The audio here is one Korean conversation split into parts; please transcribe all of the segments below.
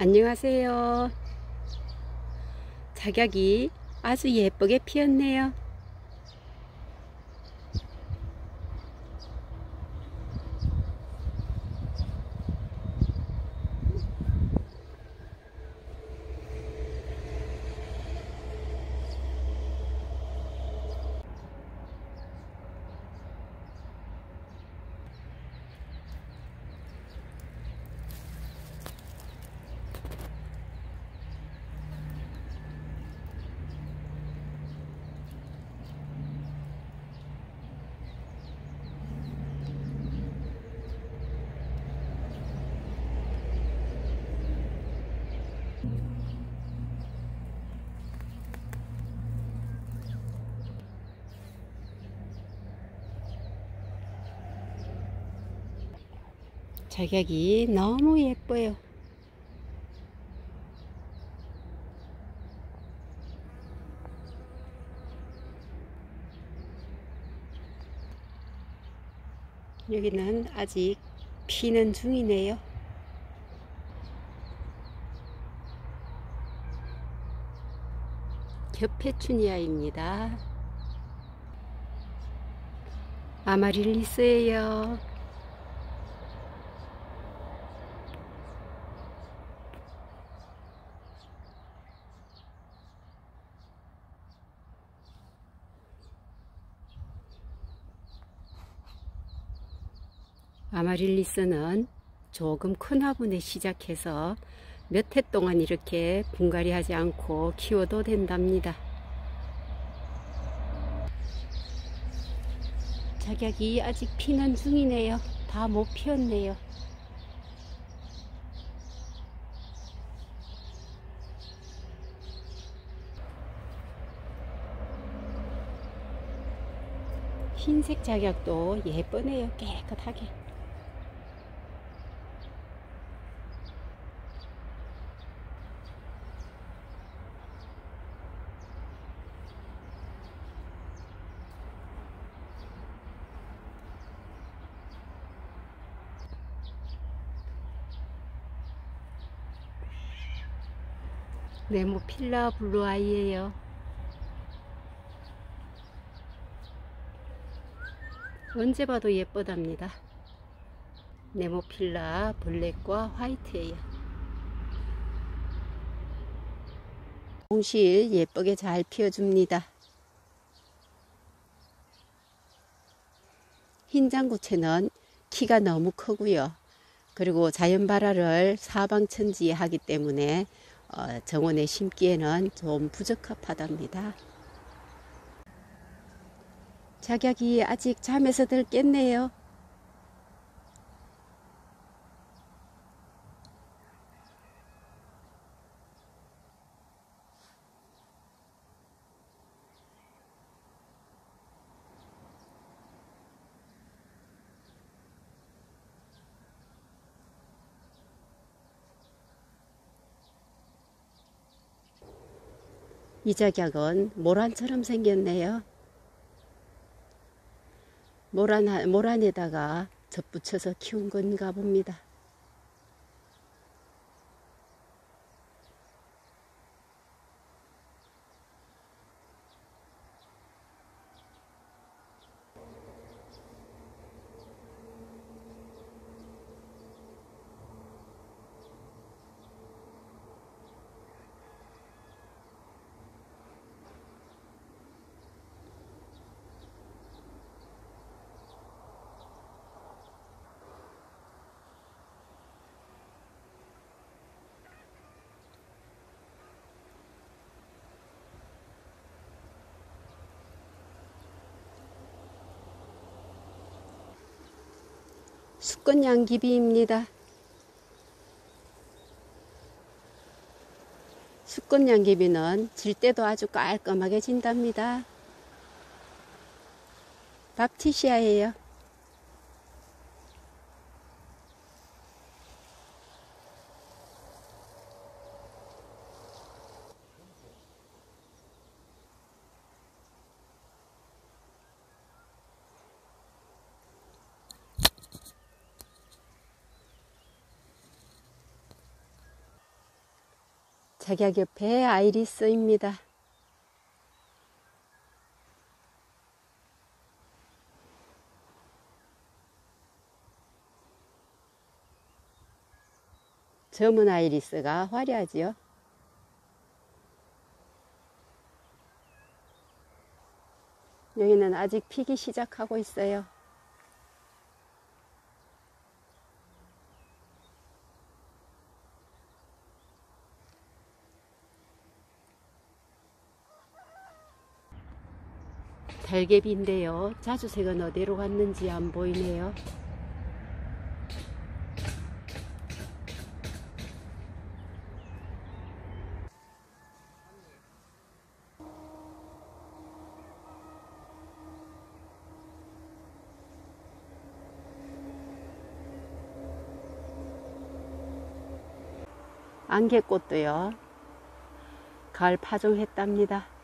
안녕하세요. 작약이 아주 예쁘게 피었네요. 작약이 너무 예뻐요. 여기는 아직 피는 중이네요. 겹페추니아입니다. 아마릴리스예요. 아마릴리스는 조금 큰 화분에 시작해서 몇 해 동안 이렇게 분갈이 하지 않고 키워도 된답니다. 작약이 아직 피는 중이네요. 다 못 피었네요. 흰색 작약도 예쁘네요. 깨끗하게. 네모 필라 블루아이예요. 언제 봐도 예쁘답니다. 네모 필라 블랙과 화이트예요. 동실 예쁘게 잘 피워줍니다. 흰장구채는 키가 너무 크고요. 그리고 자연 발화를 사방천지에 하기 때문에 어, 정원에 심기에는 좀 부적합하답니다. 작약이 아직 잠에서 들 깼네요. 이 작약은 모란처럼 생겼네요. 모란, 모란에다가 덧붙여서 키운 건가 봅니다. 수컷 양귀비입니다. 수컷 양귀비는 질 때도 아주 깔끔하게 진답니다. 밥티시아예요. 작약 옆에 아이리스입니다. 젊은 아이리스가 화려하지요. 여기는 아직 피기 시작하고 있어요. 달개비인데요. 자주색은 어디로 갔는지 안 보이네요. 안개꽃도요. 가을 파종했답니다.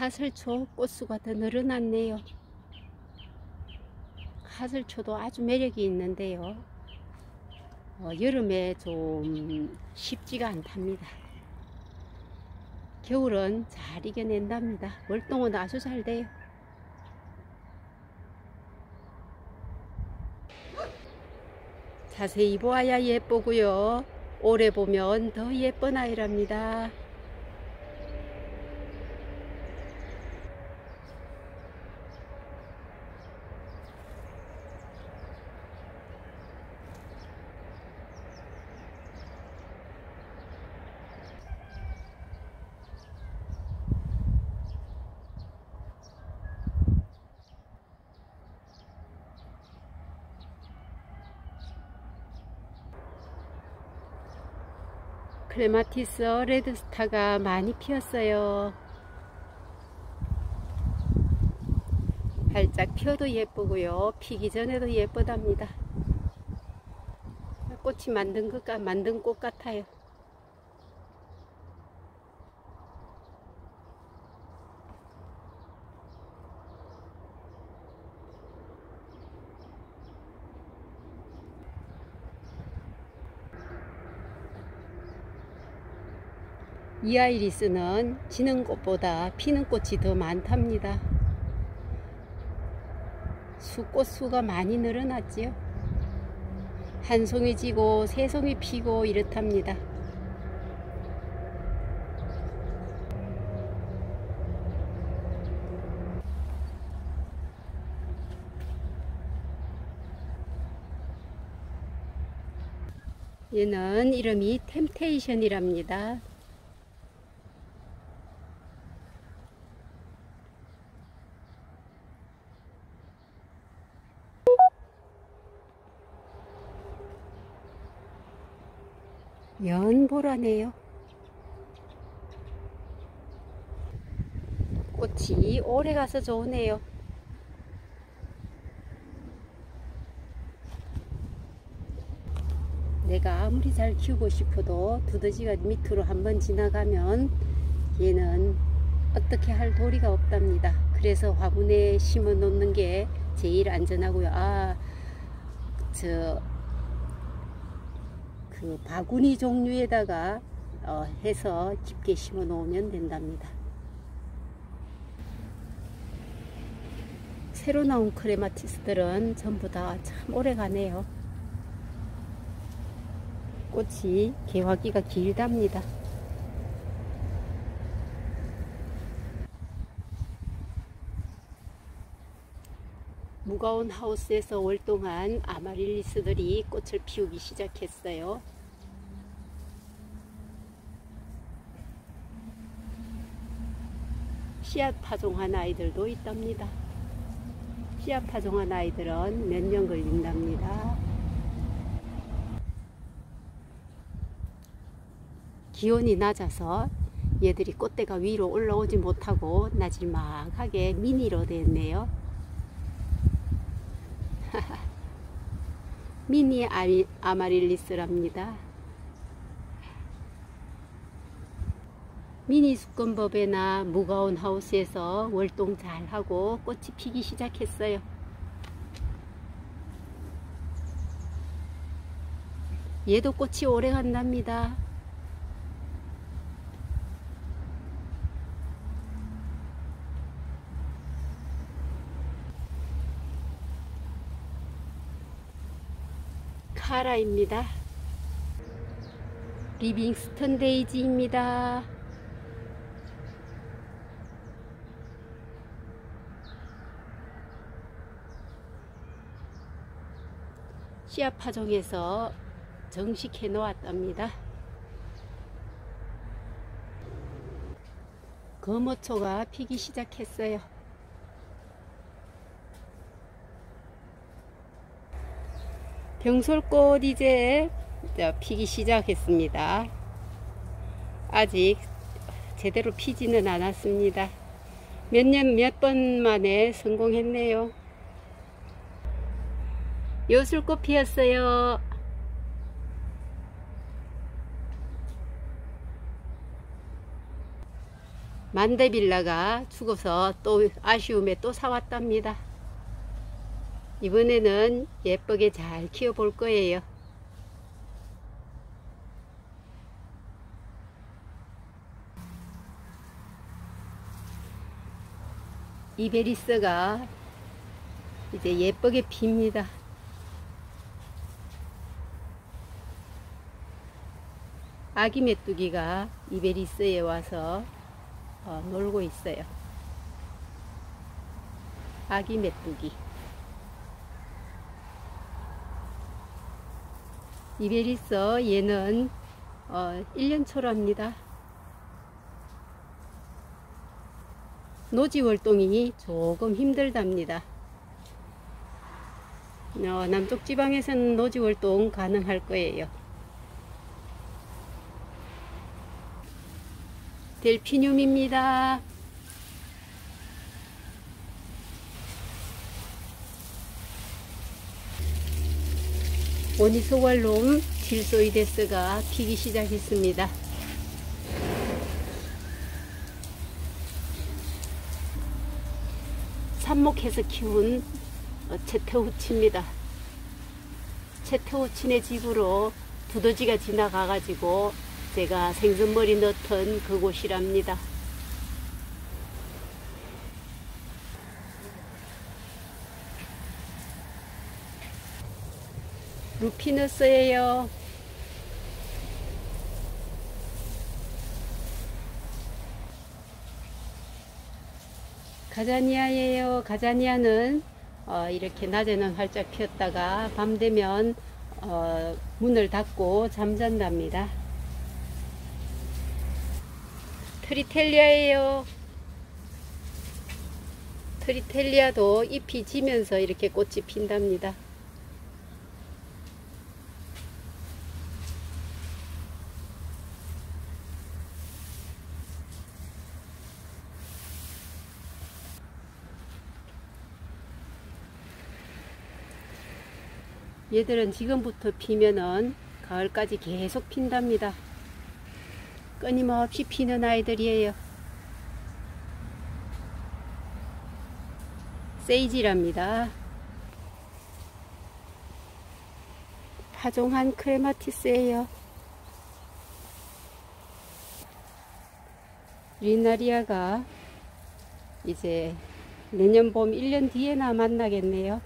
하슬초 꽃수가 더 늘어났네요. 하슬초도 아주 매력이 있는데요. 어, 여름에 좀 쉽지가 않답니다. 겨울은 잘 이겨낸답니다. 월동은 아주 잘 돼요. 자세히 보아야 예쁘고요. 오래 보면 더 예쁜 아이랍니다. 클레마티스 레드스타가 많이 피었어요. 발짝 피어도 예쁘고요. 피기 전에도 예쁘답니다. 꽃이 만든 것, 만든 꽃 같아요. 이 아이리스는 지는 꽃보다 피는 꽃이 더 많답니다. 수꽃 수가 많이 늘어났지요. 한 송이 지고 세 송이 피고 이렇답니다. 얘는 이름이 템테이션이랍니다. 연 보라네요. 꽃이 오래 가서 좋으네요. 내가 아무리 잘 키우고 싶어도 두더지가 밑으로 한번 지나가면 얘는 어떻게 할 도리가 없답니다. 그래서 화분에 심어 놓는 게 제일 안전하고요. 아, 저, 그 바구니 종류에다가 어, 해서 깊게 심어 놓으면 된답니다. 새로 나온 크레마티스들은 전부 다 참 오래 가네요. 꽃이 개화기가 길답니다. 무거운 하우스에서 월동안 아마릴리스들이 꽃을 피우기 시작했어요. 씨앗 파종한 아이들도 있답니다. 씨앗 파종한 아이들은 몇 년 걸린답니다. 기온이 낮아서 얘들이 꽃대가 위로 올라오지 못하고 나질막하게 미니로 됐네요. 미니 아마릴리스랍니다. 미니 수건법에나 무거운 하우스에서 월동 잘하고 꽃이 피기 시작했어요. 얘도 꽃이 오래 간답니다. 카라입니다. 리빙스턴 데이지입니다. 씨앗 파종에서 정식해 놓았답니다. 거모초가 피기 시작했어요. 병솔꽃 이제 피기 시작했습니다. 아직 제대로 피지는 않았습니다. 몇 년 몇 번 만에 성공했네요. 요술꽃 피었어요. 만데빌라가 죽어서 또 아쉬움에 또 사왔답니다. 이번에는 예쁘게 잘 키워 볼 거예요. 이베리스가 이제 예쁘게 핍니다. 아기 메뚜기가 이베리스에 와서 어, 놀고 있어요. 아기 메뚜기. 이베리서 얘는 어, 1년 초랍니다. 노지 활동이 조금 힘들답니다. 어, 남쪽 지방에서는 노지 활동 가능할 거예요. 델피늄입니다. 오니소왈롬 질소이데스가 피기 시작했습니다. 삽목해서 키운 채태우치입니다. 채태우치네 집으로 두더지가 지나가가지고 제가 생선머리 넣던 그곳이랍니다. 루피너스예요. 가자니아예요. 가자니아는 어, 이렇게 낮에는 활짝 피었다가 밤 되면 어, 문을 닫고 잠잔답니다. 트리텔리아예요. 트리텔리아도 잎이 지면서 이렇게 꽃이 핀답니다. 얘들은 지금부터 피면은 가을까지 계속 핀답니다. 끊임없이 피는 아이들이에요. 세이지랍니다. 파종한 크레마티스예요. 리나리아가 이제 내년 봄 1년 뒤에나 만나겠네요.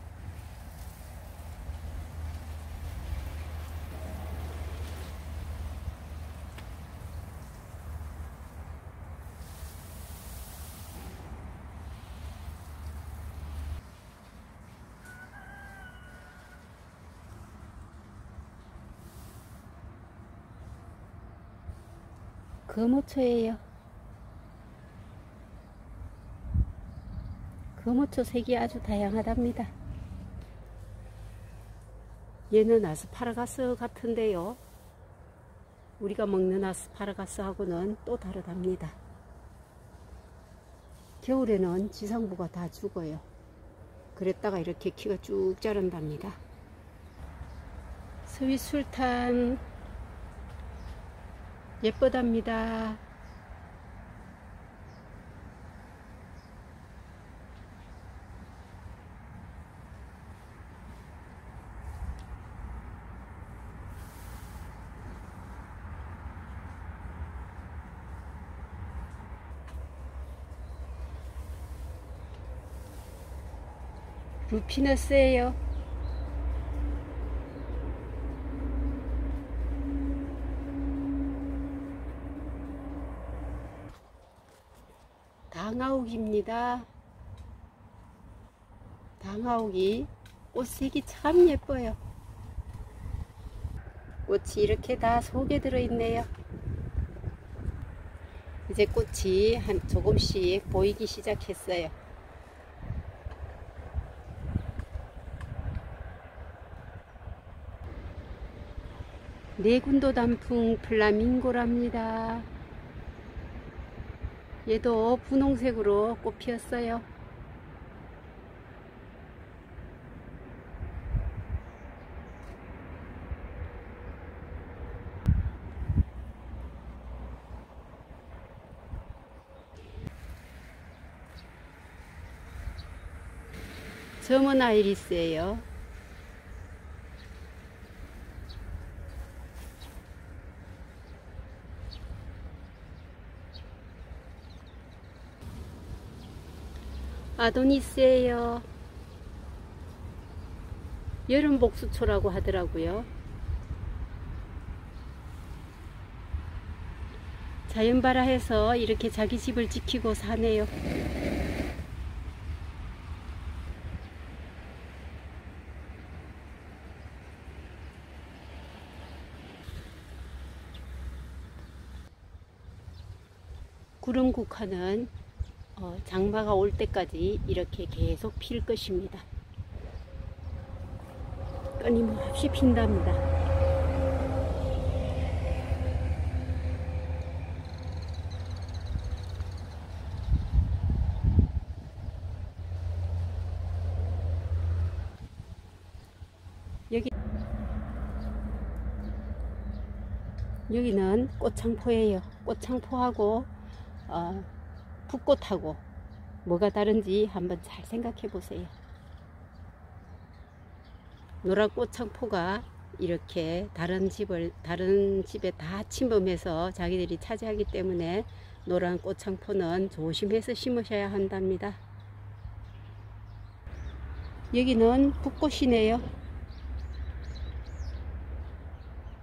거모초예요. 거모초 색이 아주 다양하답니다. 얘는 아스파라가스 같은데요. 우리가 먹는 아스파라가스하고는 또 다르답니다. 겨울에는 지상부가 다 죽어요. 그랬다가 이렇게 키가 쭉 자란답니다. 스위술탄 예쁘답니다. 루피너스예요. 당아옥입니다. 당아옥이 꽃색이 참 예뻐요. 꽃이 이렇게 다 속에 들어있네요. 이제 꽃이 한 조금씩 보이기 시작했어요. 네군도 단풍 플라밍고랍니다. 얘도 분홍색으로 꽃 피었어요. 점은 아이리스예요. 아도니스예요. 여름 복수초라고 하더라고요. 자연발화해서 이렇게 자기 집을 지키고 사네요. 구름국화는 어, 장마가 올 때까지 이렇게 계속 필 것입니다. 끊임없이 핀답니다. 여기 여기는 꽃창포예요. 꽃창포하고 어, 풋꽃하고 뭐가 다른지 한번 잘 생각해 보세요. 노란 꽃창포가 이렇게 다른 집을 다른 집에 다 침범해서 자기들이 차지하기 때문에 노란 꽃창포는 조심해서 심으셔야 한답니다. 여기는 붓꽃이네요.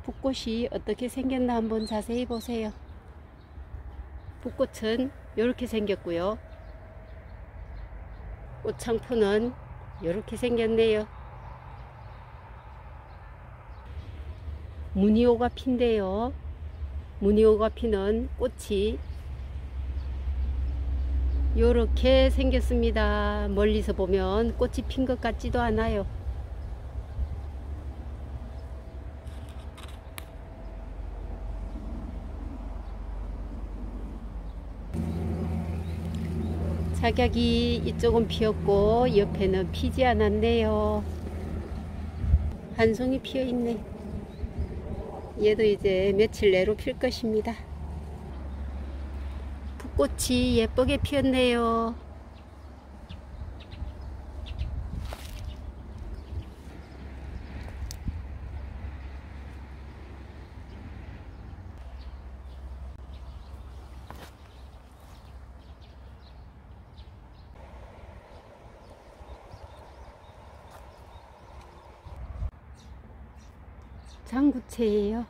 붓꽃이 어떻게 생겼나 한번 자세히 보세요. 붓꽃은 이렇게 생겼고요. 꽃창포는 이렇게 생겼네요. 무늬오가 핀데요. 무늬오가 피는 꽃이 이렇게 생겼습니다. 멀리서 보면 꽃이 핀 것 같지도 않아요. 사격이 이쪽은 피었고 옆에는 피지 않았네요. 한 송이 피어 있네. 얘도 이제 며칠 내로 필 것입니다. 붓꽃이 예쁘게 피었네요. 장구채예요.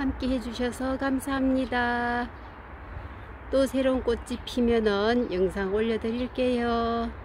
함께 해주셔서 감사합니다. 또 새로운 꽃이 피면은 영상 올려드릴게요.